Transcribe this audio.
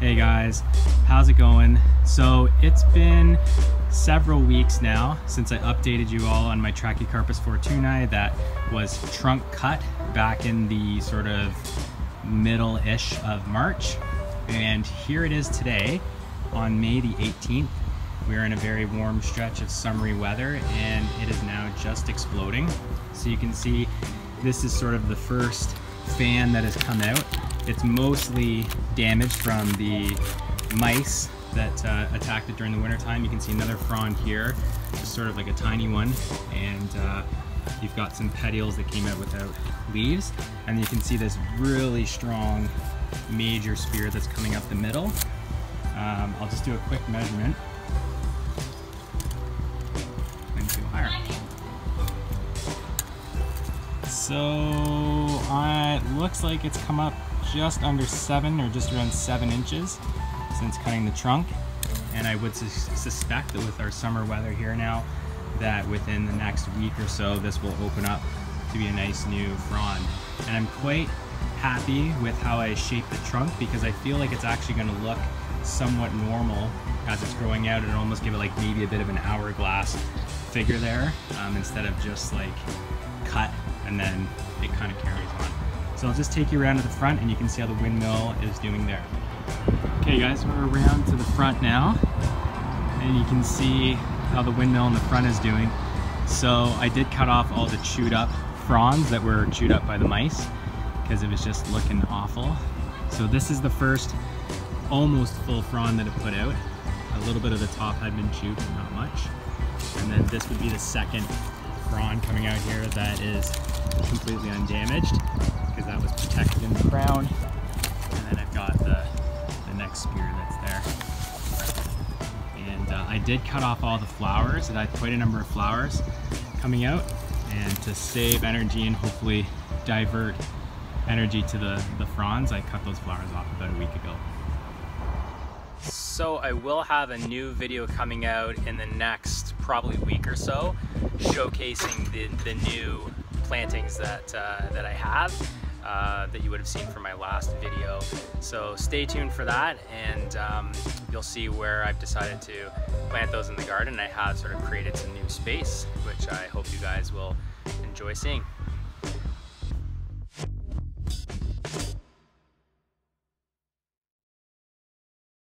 Hey guys, how's it going? So it's been several weeks now since I updated you all on my Trachycarpus fortunei that was trunk cut back in the sort of middle-ish of March. And here it is today on May the 18th. We're in a very warm stretch of summery weather and it is now just exploding. So you can see this is sort of the first fan that has come out. It's mostly damaged from the mice that uh, attacked it during the wintertime. You can see another frond here, just sort of like a tiny one. And uh, you've got some petioles that came out without leaves. And you can see this really strong major spear that's coming up the middle. Um, I'll just do a quick measurement. So uh, it looks like it's come up just under seven or just around seven inches since cutting the trunk. And I would su suspect that with our summer weather here now, that within the next week or so, this will open up to be a nice new frond. And I'm quite happy with how I shaped the trunk because I feel like it's actually gonna look somewhat normal as it's growing out and almost give it like maybe a bit of an hourglass figure there um, instead of just like cut and then it kind of carries. So I'll just take you around to the front and you can see how the windmill is doing there. Okay guys, we're around to the front now and you can see how the windmill in the front is doing. So I did cut off all the chewed up fronds that were chewed up by the mice because it was just looking awful. So this is the first almost full frond that it put out. A little bit of the top had been chewed, but not much. And then this would be the second frond coming out here that is completely undamaged because that was protected in the crown. And then I've got the, the next spear that's there. And uh, I did cut off all the flowers. I had quite a number of flowers coming out. And to save energy and hopefully divert energy to the, the fronds, I cut those flowers off about a week ago. So I will have a new video coming out in the next probably week or so showcasing the, the new plantings that, uh, that I have uh, that you would have seen from my last video. So stay tuned for that and um, you'll see where I've decided to plant those in the garden. I have sort of created some new space, which I hope you guys will enjoy seeing.